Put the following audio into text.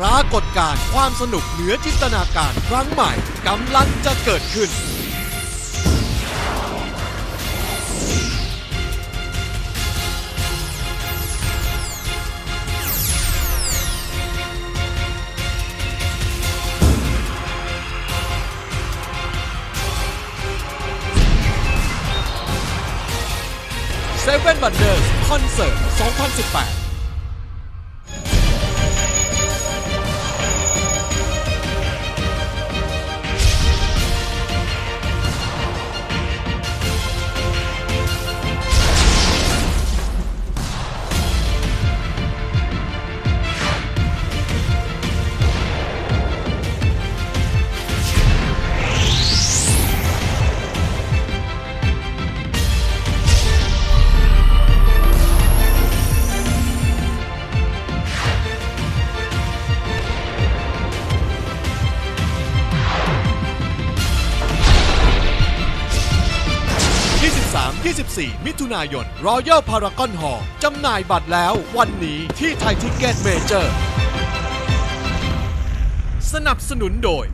ปรากฏการณ์ความสนุกเหนือจินตนาการครั้งใหม่กำลังจะเกิดขึ้น Seven Wonders Concert 2018 23-24 มิถุนายน Royal Paragon Hall จำหน่ายบัตรแล้ววันนี้ที่ไทยทิคเก็ตเมเจอร์ สนับสนุนโดย